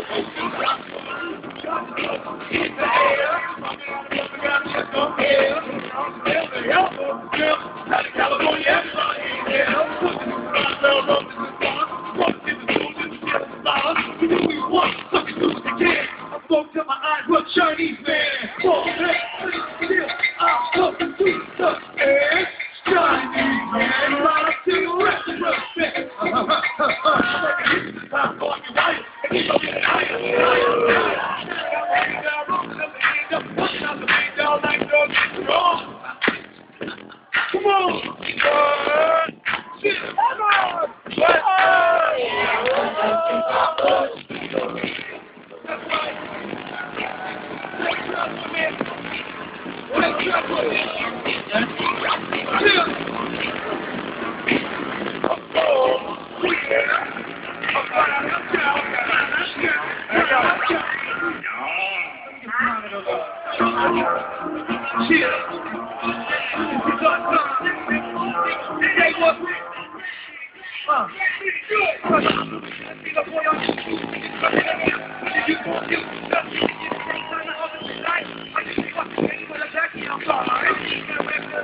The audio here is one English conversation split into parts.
and higher. Come on! Come on! Come on,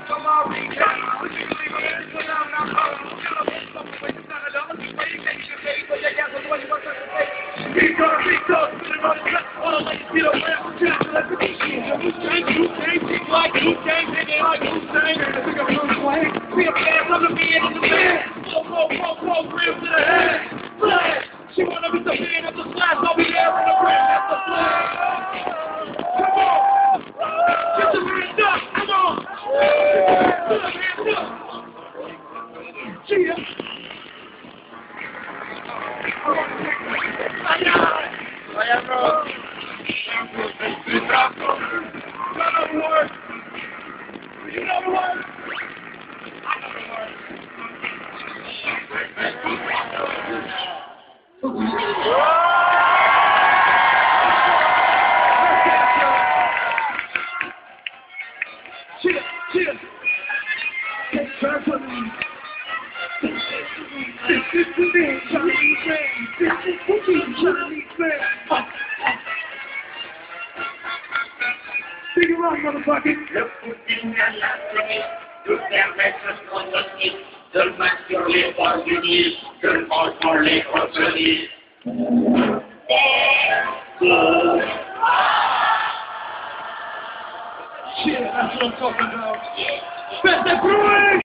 come on, She wanna be the man of the slash, I'll be there in the grand at the flag. Come on! Get the hands up! Come on! Get the hands up! One! You number one! I number one! Try for me. This is the man, Chinese man. This is the king, Chinese man. Uh, uh. Big around, motherfucker. Le pudding à l'Afrique, de permettre prototype, de maintenir les de contre les colonies. Shit, that's what I'm talking about. Fais des bruits!